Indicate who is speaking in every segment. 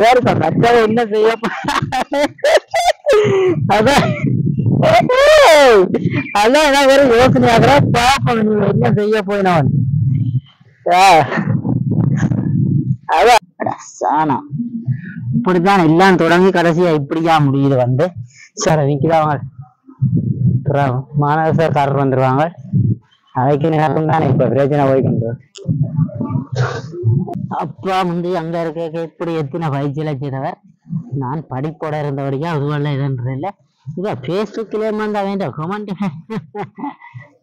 Speaker 1: என்ன செய்ய அதான். அதான் நான் வேற யோசனை பாப்போம் நீ என்ன செய்ய போயினவன் அதான். சாணம். இப்படித்தான் எல்லாம் தொடங்கி கடைசியா இப்படியா முடியுது வந்து. சார் விற்கிறாங்க அப்புறம் மாநகரக்காரர் வந்துருவாங்க. அதைக்கு நேரம் தானே இப்ப பிரச்சனை போய்கிட்டு அப்பா வந்து அங்க இருக்க இப்படி எத்தனை பயிற்சியில செய்தவர்? நான் படிப்போட இருந்தவரைக்கும் அதுவல்ல இதுன்றது இல்லை. இவ ஃபேஸ்புக்கிலே வந்து அவன் கமெண்ட்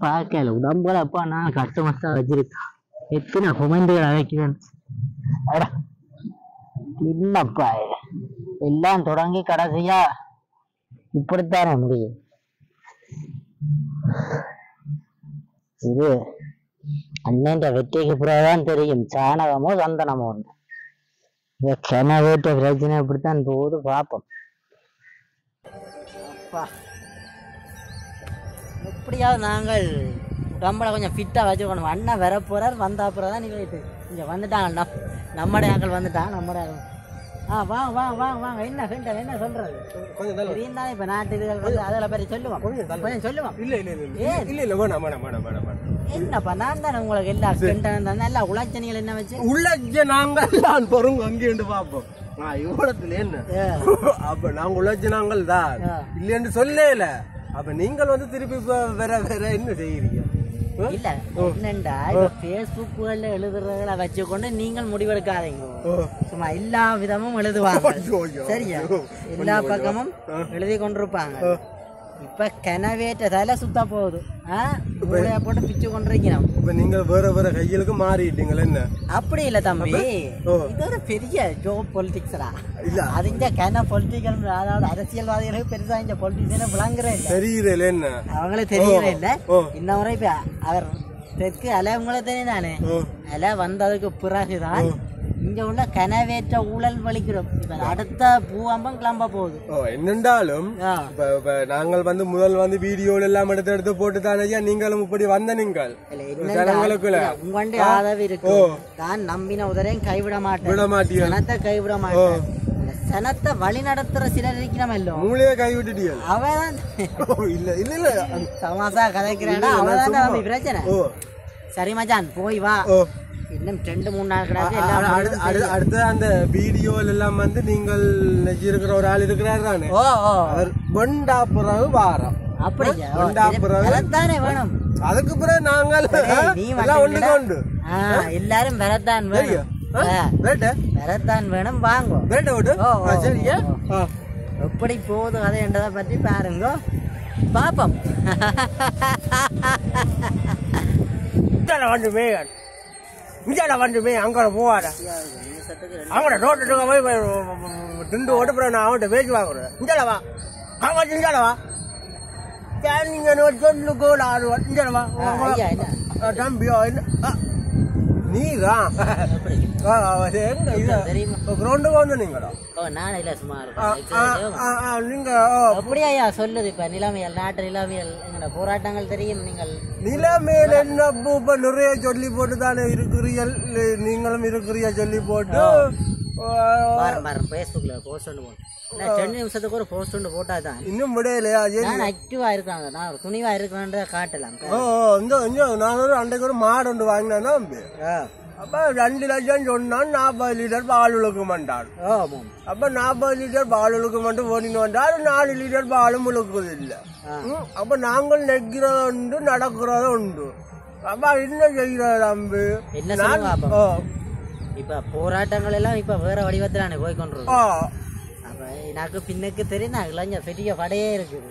Speaker 1: பார்க்கல. உடம்புல அப்பா நான் கஷ்டமஸ்தா வச்சிருக்கேன். எத்தனை கமெண்ட்டுகள் அழைக்கிறேன் என்னப்பா எல்லாம் தொடங்கி கடைசியா இப்படித்தானே முடியும்? இது அண்ணன் வெற்றிக்கு பிறகுதான் தெரியும். சாணகமோ சந்தனமோ இந்த வீட்டு பிரச்சனை இப்படித்தான் போகுது பார்ப்போம் எப்படியாவது நாங்கள் உடம்புல கொஞ்சம் ஃபிட்டாக வச்சுக்கணும். அண்ணன் வர போறார் வந்தா அப்புறம் தான் நீங்கள் இங்கே வந்துட்டாங்க நம்மடைய வந்துட்டாங்க நம்மடைய ஆட்கள். ஆ வாங்க வாங்க வாங்க வாங்க. என்ன கிண்டல்? என்ன சொல்றது?
Speaker 2: கொஞ்சம்
Speaker 1: தானே இப்போ நாட்டு இதுகள் வந்து அதில் பற்றி சொல்லுவோம். கொஞ்சம் சொல்லுவோம்.
Speaker 2: இல்ல இல்ல இல்ல இல்ல? இல்ல வேணாம் வேணாம் வேணாம் வேணாம் வேணாம்.
Speaker 1: என்னப்பா நான் தானே உங்களுக்கு எல்லா கிண்டல் தான் உழைச்சனிகள் என்ன வச்சு?
Speaker 2: உழைச்ச நாங்கள் தான் பொறுங்க அங்கேண்டு பார்ப்போம். நான் இவ்வளத்துல என்ன. அப்ப நாங்க உழைச்ச நாங்கள் தான். இல்லைன்னு சொல்லல அப்ப நீங்கள் வந்து திருப்பி வேற வேற என்ன செய்யறீங்க?
Speaker 1: இல்ல என்னண்டா இப்ப பேஸ்புக்குகள்ல எழுதுறதுல வச்சுக்கொண்டு நீங்கள் முடிவெடுக்காதீங்க. சும்மா எல்லா விதமும் எழுதுவாங்க. சரியா எல்லா பக்கமும் எழுதி கொண்டிருப்பாங்க இப்ப கிணவேற்ற தலை சுத்தா போகுது. போட்டு பிச்சு கொண்டிருக்கிறோம்.
Speaker 2: இப்ப நீங்க வேற வேற கைகளுக்கு மாறிட்டீங்களா என்ன?
Speaker 1: அப்படி இல்ல தம்பி. இது ஒரு பெரிய ஜோப் பொலிட்டிக்ஸ்டா
Speaker 2: இல்ல.
Speaker 1: அது இந்த கன பொலிட்டிக்கல் அதாவது அரசியல்வாதிகளுக்கு பெருசா இந்த பொலிட்டிக்ஸ் விளங்குறே இல்ல.
Speaker 2: தெரியுதுல என்ன?
Speaker 1: அவங்களுக்கு தெரியல இல்ல. இந்த முறை இப்ப அவர் தெற்கு அலை உங்களுக்கு தெரியும்
Speaker 2: ஓ.
Speaker 1: அலை வந்ததுக்கு பிறகுதான் இங்க உள்ள கனவேற்ற ஊழல் வலிக்கிறோம். அடுத்த பூவம்பம் கிளம்ப போகுது.
Speaker 2: ஓ என்னென்றாலும். இப்ப நாங்கள் வந்து முதல் வந்து வீடியோ எல்லாம் எடுத்து எடுத்து போட்டு தானே நீங்களும் இப்படி வந்த நீங்கள்.
Speaker 1: இல்ல, இல்ல, உங்கண்ட ஆதரவு இருக்கு. தான் நம்பின உதரையும் கைவிட மாட்டேன்.
Speaker 2: விட மாட்டீங்க
Speaker 1: சனத்தை கைவிட மாட்டேன். சனத்தை வழி நடத்துற சிலர் இருக்கிறமல்லோ
Speaker 2: மூளையே கை விட்டுட்டீங்க
Speaker 1: அவதான்
Speaker 2: இல்ல இல்ல இல்ல.
Speaker 1: தமாசா கதைக்கிறாடா அவதான் பிரச்சனை. சரி மச்சான் போய் வா. இன்னும் ரெண்டு மூணு நாள் எல்லாம்
Speaker 2: அடுத்து- அந்த வீடியோல எல்லாம் வந்து நீங்கள் நெஞ்சிருக்கிற ஒரு ஆள் இருக்கிறாரு தானே? அவர் வண்டா பிறகு வாரம்.
Speaker 1: அப்படியா? சரி,
Speaker 2: பிறகு
Speaker 1: வரத்தானே வேணும்.
Speaker 2: அதுக்கு பிறகு நாங்கள்
Speaker 1: ஏய், நீ
Speaker 2: எல்லாம் ஒண்ணு
Speaker 1: வந்தீங்கடா.
Speaker 2: கொண்டு
Speaker 1: ஆ, எல்லாரும் வரத்தான் வேணும். வரத்தான் வேணும் வாங்க.
Speaker 2: வேட்ட விட்டு?
Speaker 1: ஓ, ஓ,
Speaker 2: சரியா?
Speaker 1: ஓ. எப்படி போகுது கதை என்றதை பற்றி பாருங்க. பாப்போம்.
Speaker 2: இந்தால வந்துமே இந்தால வந்துமே அங்க போவாட அவங்கள ரோட்டு போய் திண்டு ஓட்டு நான் அவன்கிட்ட பேச்சு வாங்குறேன். இந்தால வா. அவங்க இந்தால வா. சரி, நீங்க சொல்லு கூட இந்தால வா. தம்பியோ என்ன?
Speaker 1: தெரியுமா
Speaker 2: கிரவுண்டுக்கு வந்து நீங்களா
Speaker 1: நான் இல்லை சும்மா
Speaker 2: நீங்க
Speaker 1: அப்படியா சொல்லுது இப்ப நிலைமையல் நாட்டு நிலைமையல் எங்களோட போராட்டங்கள் தெரியும் நீங்கள்
Speaker 2: நிலைமையில என்ன இப்ப நிறைய சொல்லி போட்டு தானே இருக்கிறீர்கள் நீங்களும் இருக்கிறீங்க சொல்லி போட்டு
Speaker 1: பாரம் ஃபேஸ்புக்ல போஸ்ட் ஒன்று நான் ரெண்டு நிமிஷத்துக்கு ஒரு போஸ்ட் ஒன்று போட்டாதான்
Speaker 2: இன்னும் விடையிலையா? சரி
Speaker 1: நான் ஆக்டிவா இருக்காங்க நான் ஒரு துணிவா இருக்கிறேன்றதை காட்டலாம்
Speaker 2: ஓ இந்த இந்த நான் ஒரு அன்றைக்கு ஒரு மாடு ஒன்று வாங்கினேன்னா அப்ப ரெண்டு லட்சம் சொன்னான் நாற்பது லிட்டர் பால் உழுக்க மாட்டான்
Speaker 1: ஆமாம்
Speaker 2: அப்ப நாற்பது லிட்டர் பால் உழுக்க மட்டும் ஓடின்னு வந்தால் நாலு லிட்டர் பாலும் உழுக்குது இல்ல அப்ப நாங்கள் நெக்கிறது உண்டு நடக்கிறது உண்டு. அப்ப என்ன செய்யறது தம்பி
Speaker 1: என்ன இப்ப போராட்டங்கள் எல்லாம் இப்ப வேற வடிவத்திலானே போய்
Speaker 2: ஓ,
Speaker 1: அப்ப எனக்கு பின்னுக்கு தெரியும் இளைஞர் பெரிய படையே இருக்குது.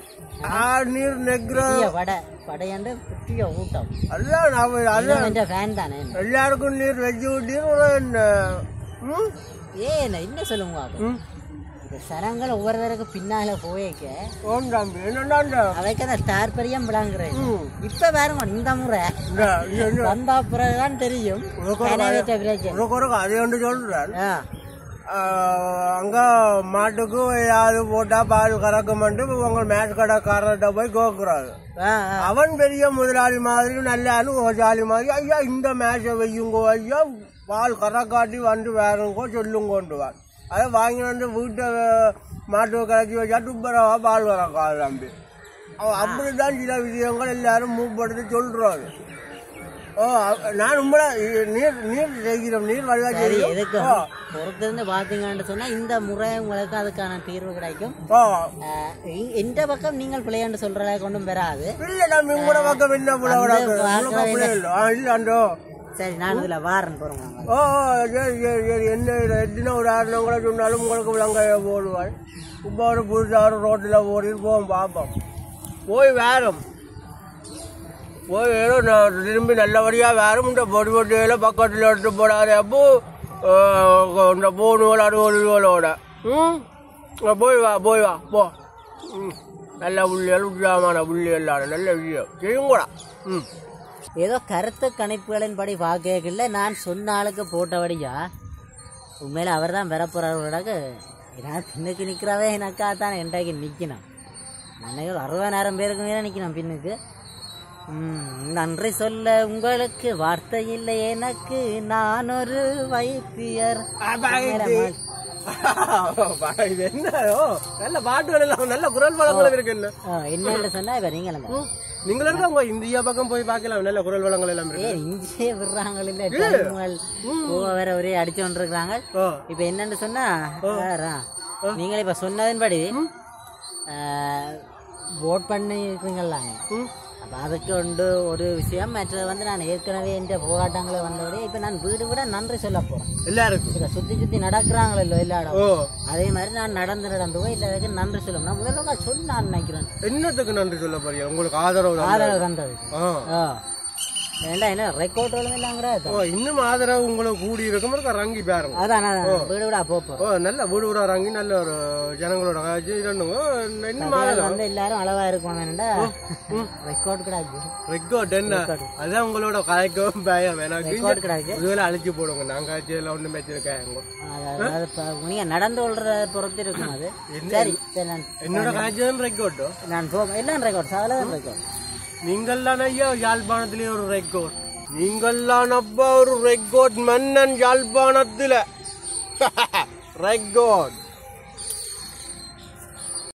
Speaker 2: நீர் நெக்கிற?
Speaker 1: பெரிய படை படையாண்டு பெரிய ஊட்டம்.
Speaker 2: எல்லாம்
Speaker 1: ஃபேன் தானே.
Speaker 2: எல்லாருக்கும் நீர் வச்சு விட்டீங்க என்ன? ம்?
Speaker 1: ஏ என்ன சொல்லுங்க சனங்கள் ஒவ்வொருவருக்கு பின்னால போயிக்க. அவைக்கு அந்த பெரியம் விளங்குறேன். இப்ப பாருங்க இந்த முறை? வந்தா பிறகுதான் தெரியும்.
Speaker 2: கதை ஒன்று சொல்றேன். அங்க மாட்டுக்கு ஏதாவது போட்டா பால் கறக்குமெண்டு உங்க மேட் கடைக்காரர்கிட்ட போய் கோக்குறாரு. அவன் பெரிய முதலாளி மாதிரி நல்ல ஆளு மாதிரி. ஐயா இந்த மேட்சை வையுங்கோ ஐயா. பால் கறக்காட்டி வந்து வேறுங்கோ சொல்லுங்கோண்டுவான் அதை வாங்கி வந்து வீட்டை மாட்டு கலக்கி வச்சா துப்புரவா பால் வரக்காது தம்பி அவ- அப்படிதான் சில விஷயங்கள் எல்லாரும் மூப்படுத்தி சொல்றாங்க ஓ நான் உண்மை நீர் நீர் செய்கிறோம் நீர் செய்கிறோம்
Speaker 1: எதுக்கு
Speaker 2: ஓ,
Speaker 1: பொறுத்து இருந்து பாத்தீங்கன்னு சொன்னா இந்த முறை உங்களுக்கு அதுக்கான தீர்வு கிடைக்கும் இந்த பக்கம் நீங்கள் பிள்ளையாண்டு அளவுக்கு ஒன்றும் வராது
Speaker 2: இல்ல நம்ம உங்களோட பக்கம் என்ன
Speaker 1: சரி நான் இதில் வாரன் போகிறேன்
Speaker 2: ஓ ஓ, சரி சரி சரி. என்ன இது? எத்தனை ஒரு கூட சொன்னாலும் உங்களுக்கு விளங்க போடுவாள் இப்போ ஒரு புதுசாக ரோட்டில் ஓடிட்டு போவோம் பார்ப்போம் போய் வேறும் போய் ஏதோ நான் திரும்பி நல்லபடியாக வேறும் இந்த பொடி பொட்டியில் பக்கத்தில் எடுத்து போடாது அப்போ இந்த பூணுகள் அறுவலுகளோட ம்? போய் வா போய் வா போ. ம். நல்ல உள்ளியல் உற்சாகமான புள்ளிகள் நல்ல விஷயம். செய்யும் கூட ம்.
Speaker 1: ஏதோ கருத்து கணிப்புகளின் படி பார்க்கல நான் சொன்ன ஆளுக்கு போட்டபடியா? உண்மையில அவர் தான் பெறப்போறாரு நான் பின்னுக்கு நிற்கிறவே எனக்கா தான் என்டைக்கு நிற்கணும் அன்னைக்கு அறுபதாயிரம் பேருக்கு மேலே நிற்கணும் பின்னுக்கு. நன்றி சொல்ல உங்களுக்கு வார்த்தை இல்லை எனக்கு. நான் ஒரு வைத்தியர்.
Speaker 2: நல்ல எல்லாம் நல்ல குரல் வளங்கள் இருக்கு என்ன
Speaker 1: சொன்னா இப்ப.
Speaker 2: நீங்க இருக்க உங்க இந்தியா பக்கம் போய் பார்க்கலாம். நல்ல குரல் வளங்கள் எல்லாம் இருக்கு.
Speaker 1: இங்கே விடுறாங்க இல்ல வேற ஒரே அடிச்சு கொண்டிருக்கிறாங்க
Speaker 2: ஓ,
Speaker 1: இப்ப என்னன்னு சொன்னா நீங்களே இப்ப சொன்னதன்படி ஓட் பண்ணி இருக்கீங்களா
Speaker 2: ம்.
Speaker 1: அப்ப அதுக்கு உண்டு ஒரு விஷயம். மற்றது வந்து நான் ஏற்கனவே இந்த போராட்டங்களை வந்தபடி இப்ப நான் வீடு விட நன்றி சொல்ல போறேன்.
Speaker 2: எல்லாருக்கும்?
Speaker 1: சுத்தி சுத்தி நடக்கிறாங்களோ எல்லா இடம்
Speaker 2: ஓ.
Speaker 1: அதே மாதிரி நான் நடந்து நடந்து போய் இல்ல நன்றி சொல்லணும். நான் முதல்ல சொன்னான்னு நினைக்கிறேன்.
Speaker 2: என்னத்துக்கு நன்றி சொல்ல போறீங்க? உங்களுக்கு ஆதரவு
Speaker 1: ஆதரவு தந்தது.
Speaker 2: ஆ.
Speaker 1: ஆ. ஏண்டா என்ன ரெக்கார்ட் இல்லாங்கிற
Speaker 2: ஓ இன்னும் ஆதரவு உங்களுக்கு கூடி இருக்கும் இருக்க ரங்கி பாருங்க
Speaker 1: அதான் வீடு விட போப்போம்
Speaker 2: ஓ நல்ல வீடு வீடா ரங்கி நல்ல ஒரு ஜனங்களோட இன்னும் ஆதரவு
Speaker 1: வந்து எல்லாரும் அளவா இருக்கும் வேணும்டா ரெக்கார்ட் கிடாக்கு
Speaker 2: ரெக்கார்ட் என்ன அதான் உங்களோட கலைக்கும் பயம் எனக்கு
Speaker 1: ரெக்கார்ட்
Speaker 2: அழிச்சு போடுங்க ஒண்ணும் வச்சிருக்கேன்
Speaker 1: அதாவது இப்ப நீங்க நடந்து கொள்றத பொறுத்து இருக்கும் அது சரி சரி நான்
Speaker 2: என்னோட தான் ரெக்கார்டோ
Speaker 1: நான் எல்லாம் ரெக்கார்ட் ரெக்கார்ட்
Speaker 2: நீங்கள் தான் ஐயா யாழ்ப்பாணத்திலே ஒரு ரெக்கோர்ட் நீங்கள் தான் அப்பா ஒரு ரெக்கோர்ட் மன்னன் யாழ்ப்பாணத்தில். ரெக்கோர்ட்